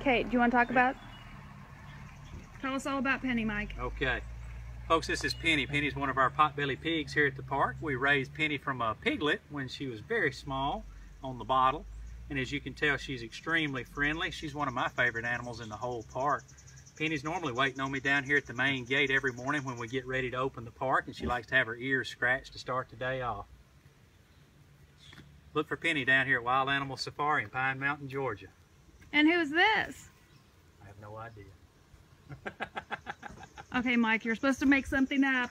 Okay, do you want to talk about? Tell us all about Penny, Mike. Okay. Folks, this is Penny. Penny's one of our potbelly pigs here at the park. We raised Penny from a piglet when she was very small on the bottle. And as you can tell, she's extremely friendly. She's one of my favorite animals in the whole park. Penny's normally waiting on me down here at the main gate every morning when we get ready to open the park, and she likes to have her ears scratched to start the day off. Look for Penny down here at Wild Animal Safari in Pine Mountain, Georgia. And who's this? I have no idea. Okay, Mike, you're supposed to make something up.